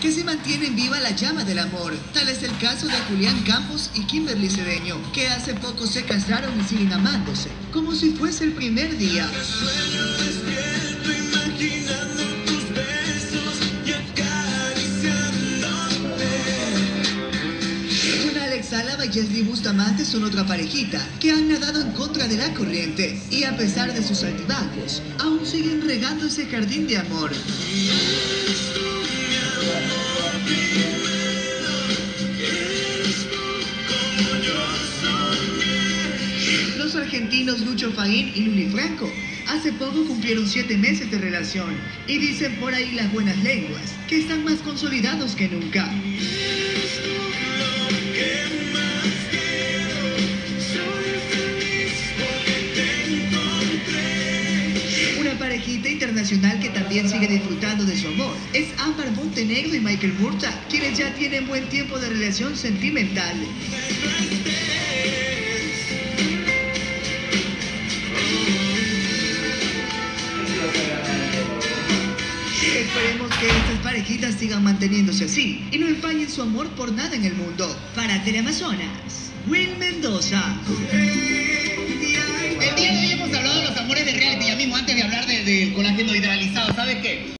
que se mantienen viva la llama del amor. Tal es el caso de Julián Campos y Kimberly Cedeño, que hace poco se casaron y siguen amándose, como si fuese el primer día. Salava y Jessly Bustamante son otra parejita que han nadado en contra de la corriente y a pesar de sus altibajos, aún siguen regando ese jardín de amor. Argentinos Lucho Faín y Luli Franco hace poco cumplieron siete meses de relación y dicen por ahí las buenas lenguas que están más consolidados que nunca. parejita internacional que también sigue disfrutando de su amor. Es Ámbar Montenegro y Michael Murta, quienes ya tienen buen tiempo de relación sentimental. que estas parejitas sigan manteniéndose así y no empañen su amor por nada en el mundo. Para Teleamazonas, Will Mendoza. El día de hoy hemos hablado de los amores de reality, ya mismo antes de hablar del de, de colágeno